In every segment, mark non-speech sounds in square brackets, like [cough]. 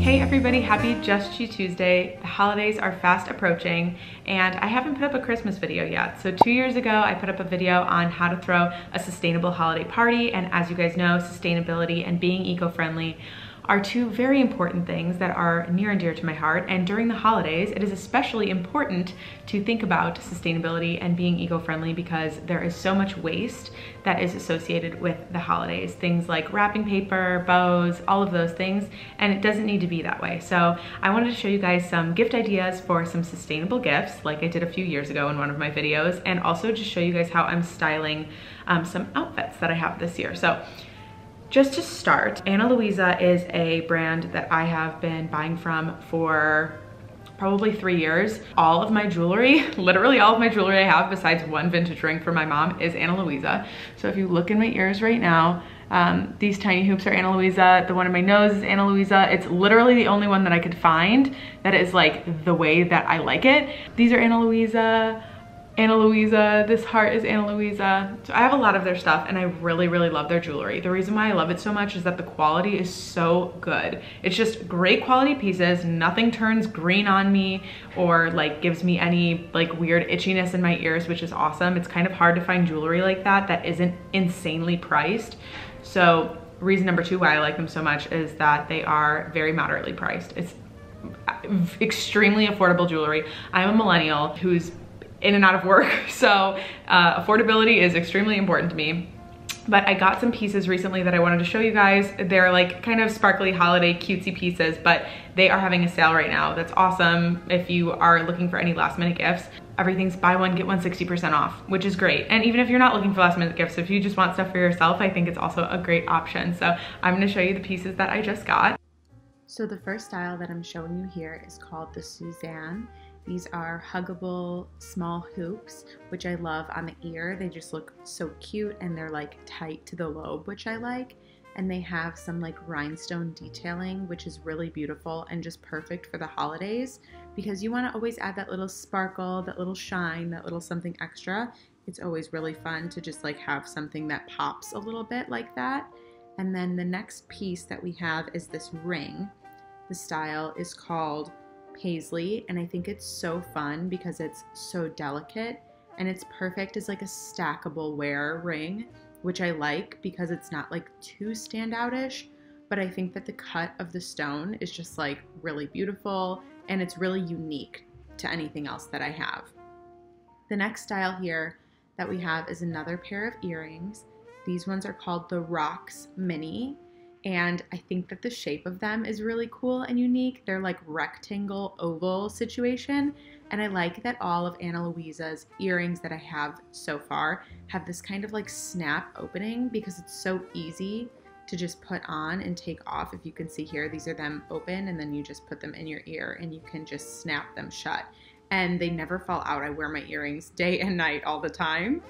Hey everybody, happy Just She Tuesday. The holidays are fast approaching and I haven't put up a Christmas video yet. So two years ago, I put up a video on how to throw a sustainable holiday party. And as you guys know, sustainability and being eco-friendly are two very important things that are near and dear to my heart. And during the holidays, it is especially important to think about sustainability and being eco-friendly because there is so much waste that is associated with the holidays. Things like wrapping paper, bows, all of those things. And it doesn't need to be that way. So I wanted to show you guys some gift ideas for some sustainable gifts like I did a few years ago in one of my videos and also just show you guys how I'm styling um, some outfits that I have this year. So just to start, Ana Luisa is a brand that I have been buying from for probably three years. All of my jewelry, [laughs] literally all of my jewelry I have besides one vintage ring for my mom is Ana Luisa. So if you look in my ears right now, um, these tiny hoops are Ana Luisa. The one in my nose is Ana Luisa. It's literally the only one that I could find that is like the way that I like it. These are Ana Luisa. Ana Luisa, this heart is Ana Luisa. So I have a lot of their stuff and I really, really love their jewelry. The reason why I love it so much is that the quality is so good. It's just great quality pieces. Nothing turns green on me or like gives me any like weird itchiness in my ears, which is awesome. It's kind of hard to find jewelry like that that isn't insanely priced. So reason number two why I like them so much is that they are very moderately priced. It's uh, extremely affordable jewelry. I'm a millennial who's in and out of work. [laughs] So uh, affordability is extremely important to me. But I got some pieces recently that I wanted to show you guys. They're like kind of sparkly holiday cutesy pieces, but they are having a sale right now. That's awesome if you are looking for any last minute gifts. Everything's buy one, get one 60% off, which is great. And even if you're not looking for last minute gifts, if you just want stuff for yourself, I think it's also a great option. So I'm gonna show you the pieces that I just got. So the first style that I'm showing you here is called the Suzanne. These are huggable small hoops, which I love on the ear. They just look so cute and they're like tight to the lobe, which I like. And they have some like rhinestone detailing, which is really beautiful and just perfect for the holidays because you want to always add that little sparkle, that little shine, that little something extra. It's always really fun to just like have something that pops a little bit like that. And then the next piece that we have is this ring. The style is called paisley and I think it's so fun because it's so delicate and it's perfect as like a stackable wear ring, which I like because it's not like too standoutish, but I think that the cut of the stone is just like really beautiful and it's really unique to anything else that I have. The next style here that we have is another pair of earrings. These ones are called the Rocks Mini and I think that the shape of them is really cool and unique. They're like rectangle oval situation. And I like that all of Ana Luisa's earrings that I have so far have this kind of like snap opening because it's so easy to just put on and take off. If you can see here, these are them open and then you just put them in your ear and you can just snap them shut. And they never fall out. I wear my earrings day and night all the time.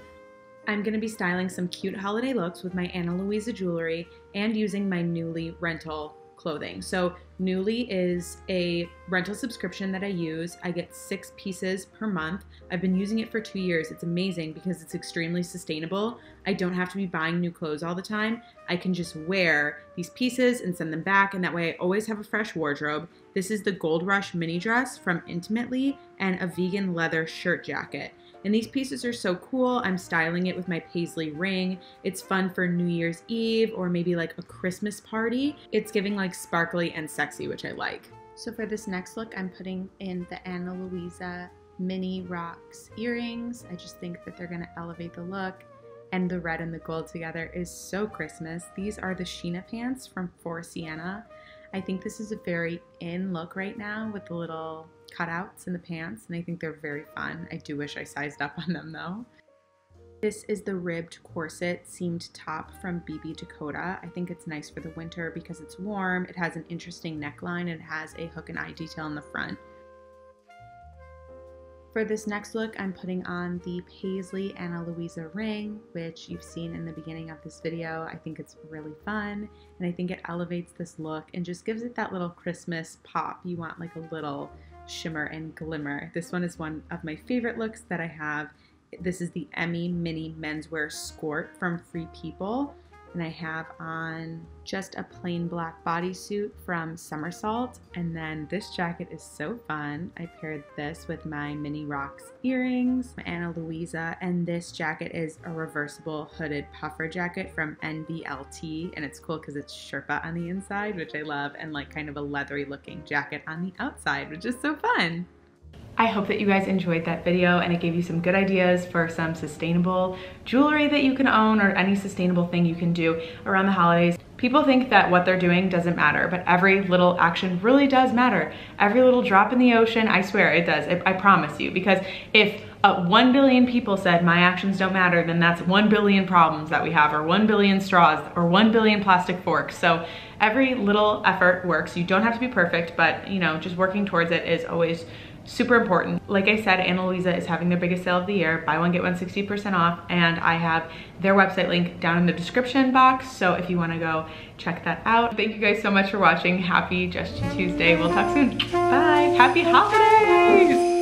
I'm going to be styling some cute holiday looks with my Ana Luisa jewelry and using my Nuuly rental clothing. So Nuuly is a rental subscription that I use. I get six pieces per month. I've been using it for two years. It's amazing because it's extremely sustainable. I don't have to be buying new clothes all the time. I can just wear these pieces and send them back and that way I always have a fresh wardrobe. This is the Gold Rush mini dress from Intimately and a vegan leather shirt jacket. And these pieces are so cool. I'm styling it with my paisley ring. It's fun for New Year's Eve or maybe like a Christmas party. It's giving like sparkly and sexy, which I like. So for this next look, I'm putting in the Ana Luisa mini rocks earrings. I just think that they're gonna elevate the look and the red and the gold together is so Christmas. These are the Sheena pants from For Sienna. I think this is a very in look right now with the little cutouts in the pants, and I think they're very fun. I do wish I sized up [laughs] on them though. This is the ribbed corset seamed top from BB Dakota. I think it's nice for the winter because it's warm. It has an interesting neckline and it has a hook and eye detail in the front. For this next look, I'm putting on the Paisley Ana Luisa ring, which you've seen in the beginning of this video. I think it's really fun, and I think it elevates this look and just gives it that little Christmas pop. You want like a little shimmer and glimmer. This one is one of my favorite looks that I have. This is the Emmy Mini Menswear Skort from Free People. And I have on just a plain black bodysuit from Somersault. And then this jacket is so fun. I paired this with my Mini Rocks earrings, my Ana Luisa, and this jacket is a reversible hooded puffer jacket from NBLT. And it's cool because it's Sherpa on the inside, which I love, and like kind of a leathery looking jacket on the outside, which is so fun. I hope that you guys enjoyed that video and it gave you some good ideas for some sustainable jewelry that you can own or any sustainable thing you can do around the holidays. People think that what they're doing doesn't matter, but every little action really does matter. Every little drop in the ocean, I swear it does, I, promise you. Because if uh, 1 billion people said my actions don't matter, then that's 1 billion problems that we have, or 1 billion straws, or 1 billion plastic forks. So every little effort works. You don't have to be perfect, but you know, just working towards it is always super important. Like I said, Ana is having their biggest sale of the year, buy one, get one 60% off, and I have their website link down in the description box, so if you wanna go check that out. Thank you guys so much for watching. Happy Just Tuesday. We'll talk soon. Bye. Happy holidays!